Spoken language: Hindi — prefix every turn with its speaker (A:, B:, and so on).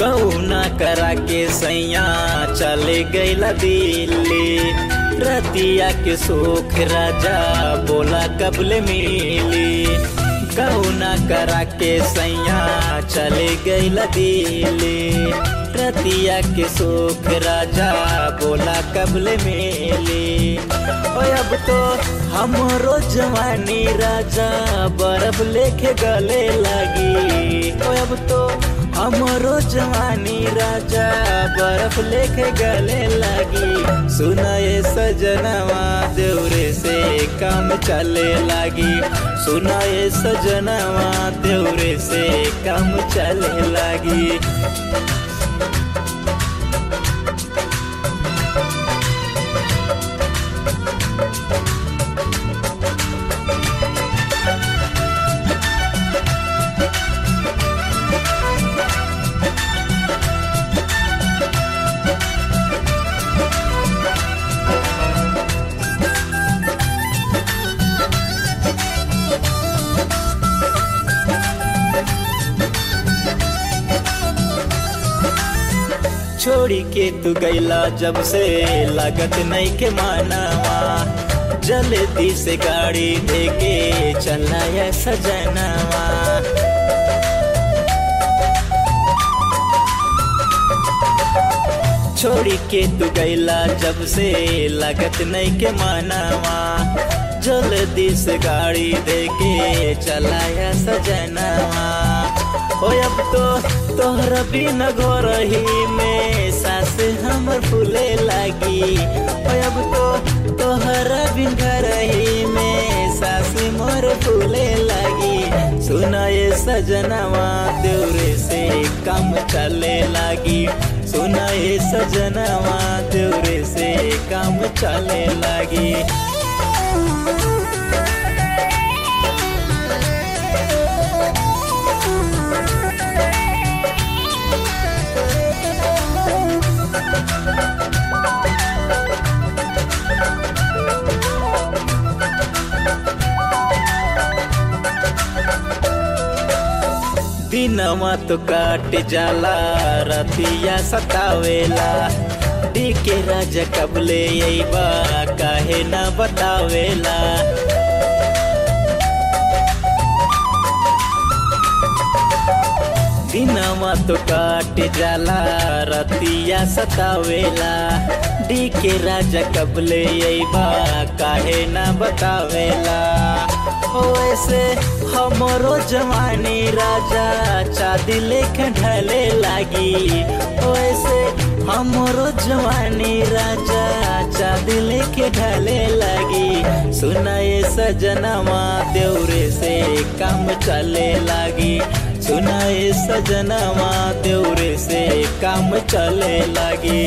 A: कौना करा के सैया चले गईला दिल्ली। रतिया के सुख राजा बोला कबले मिली। कौना करा के सैया चले गईला दिल्ली। रतिया के सुख राजा बोला कबले मिली। ओ अब तो हमरो जवानी राजा बर्फ़ लेके गले लगी। अब तो हमरो जवानी राजा, बर्फ़ लेके गले लगी। सुनाए सजनवा देवरे से काम चले लगी। सुनाए सजनवा देवरे से काम चले लगी। छोड़ी के तू गैला जब से लागत नहीं के मानावा। जल्दी से गाड़ी देके चलना या सजनावा। छोड़ी के तू गैला जब से लागत नहीं के मानावा। जल्दी से गाड़ी देके चलाया सजनावा। अब तो तोहरा बिन घोरही में, सास हमर फूले लागी। अब तो तोहरा बिन घरही में, सास मोर फूले लागी। सुनाए सजनवा देवरे से काम चले लागी। सुनाए सजनवा देवरे से काम चले लागी। दिनवा तो काट जाला, रतिया सतावेला। डीके राजा कबले बा, काहे ना बतावेला। दिनवा तो काट जाला, रतिया सतावेला। डीके राजा कबले बा, काहे ना बतावेला। ओसे हमरो जवानी राजा, चादी लेके ढले लागी। ओसे हमरो जवानी राजा, चादी लेके ढले लागी। सुनाए सजनवा देवरे से काम चले लागी। सुनाए सजनवा देवरे से काम चले लागी।